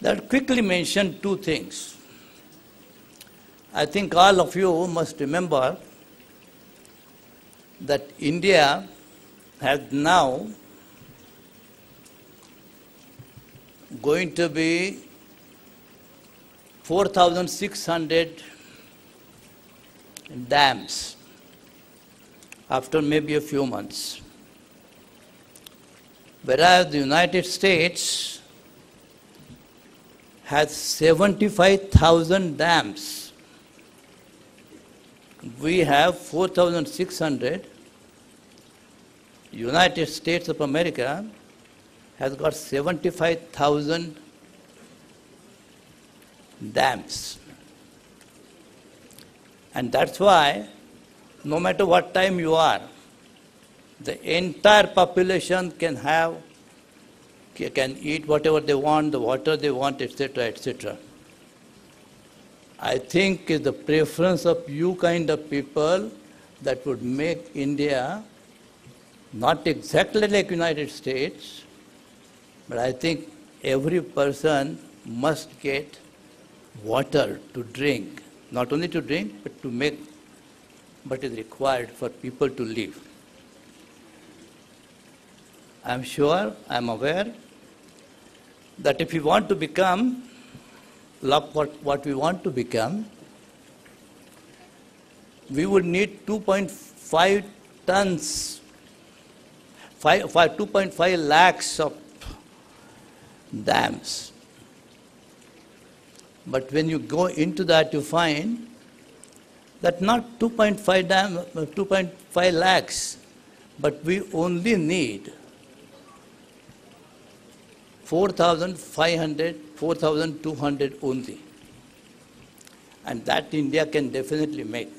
That quickly mention two things. I think all of you must remember that India has now going to be 4,600 dams after maybe a few months. Whereas the United States has 75,000 dams. We have 4,600. United States of America has got 75,000 dams. And that's why, no matter what time you are, the entire population can have, can eat whatever they want, the water they want, etc., etc. I think the preference of you kind of people that would make India not exactly like United States, but I think every person must get water to drink, not only to drink, but to make what is required for people to live. I'm sure, I'm aware that if we want to become love what, what we want to become, we would need 2.5 tons, 5, 5, 2.5 lakhs of dams. But when you go into that, you find that not 2.5 dam, 2.5 lakhs, but we only need 4,500, 4,200 only. And that India can definitely make.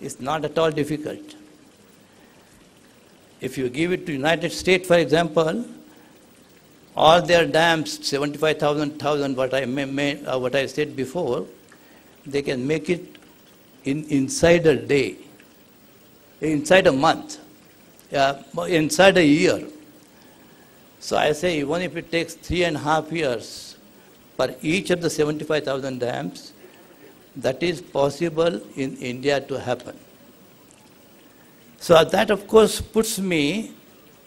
It's not at all difficult. If you give it to United States, for example, all their dams, 75,000, thousand, what I uh, what I said before, they can make it in inside a day, inside a month, uh, inside a year. So I say even if it takes three and a half years for each of the 75,000 dams, that is possible in India to happen. So that of course puts me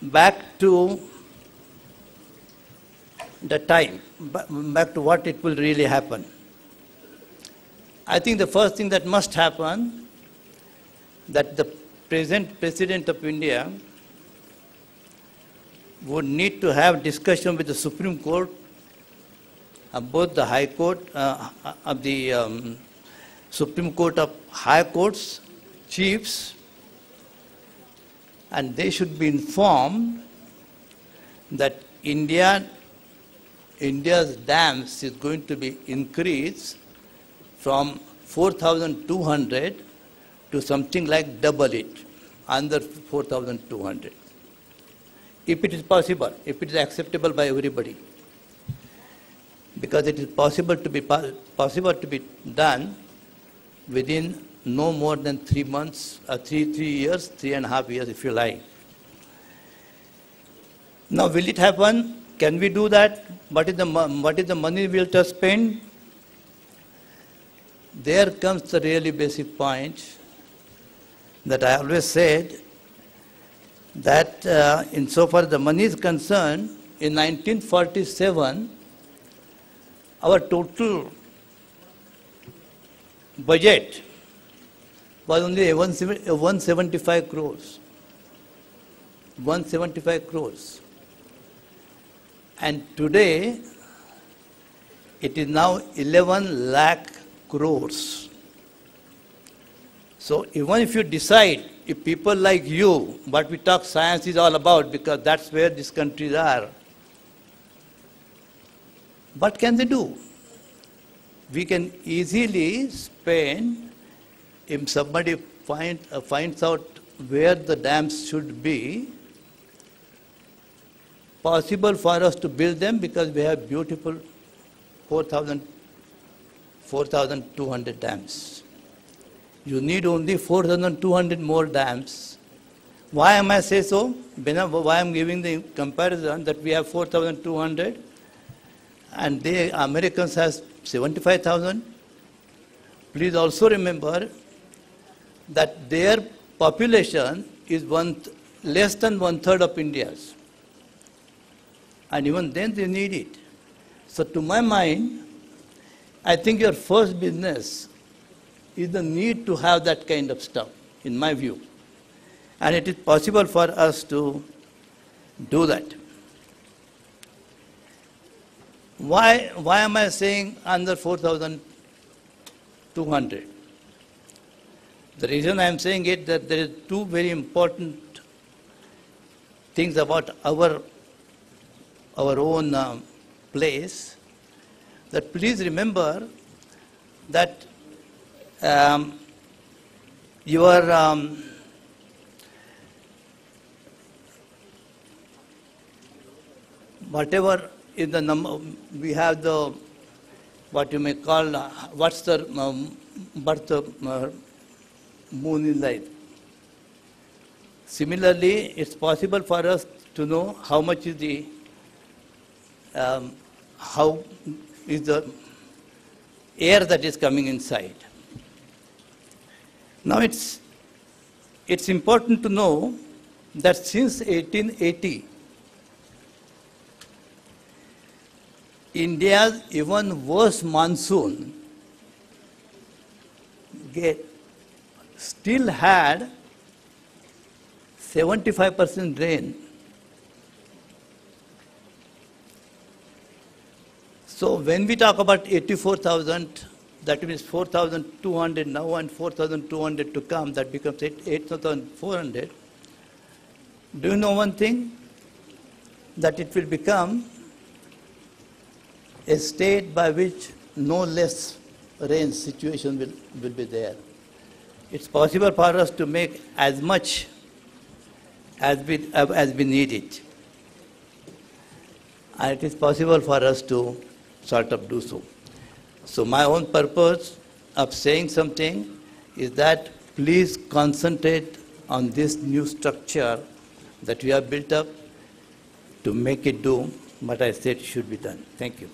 back to the time, back to what it will really happen. I think the first thing that must happen, that the present President of India would need to have discussion with the Supreme Court, uh, both the High Court, uh, uh, of the um, Supreme Court of High Courts, chiefs, and they should be informed that India, India's dams is going to be increased from 4,200 to something like double it, under 4,200 if it is possible, if it is acceptable by everybody. Because it is possible to be possible to be done within no more than three months, uh, three three years, three and a half years, if you like. Now, will it happen? Can we do that? What is the what is the money we'll to spend? There comes the really basic point that I always said that uh, insofar as the money is concerned, in 1947, our total budget was only 175 crores. 175 crores. And today, it is now 11 lakh crores. So even if you decide if people like you, what we talk science is all about, because that's where these countries are, what can they do? We can easily spend, if somebody find, uh, finds out where the dams should be, possible for us to build them because we have beautiful 4,000, 4,200 dams. You need only 4,200 more dams. Why am I say so? Why I am giving the comparison that we have 4,200 and the Americans has 75,000. Please also remember that their population is one less than one third of India's. And even then they need it. So to my mind, I think your first business is the need to have that kind of stuff, in my view. And it is possible for us to do that. Why, why am I saying under 4,200? The reason I am saying it that there is two very important things about our, our own um, place. That please remember that um, your um, whatever is the number, we have the, what you may call, uh, what's the um, birth uh, moon in light. Similarly, it's possible for us to know how much is the, um, how is the air that is coming inside. Now it's, it's important to know that since 1880, India's even worse monsoon get, still had 75% rain. So when we talk about 84,000, that means 4,200 now and 4,200 to come, that becomes 8,400. Do you know one thing? That it will become a state by which no less rain situation will, will be there. It's possible for us to make as much as we, as we need it. And it is possible for us to sort of do so. So my own purpose of saying something is that please concentrate on this new structure that we have built up to make it do what I said should be done. Thank you.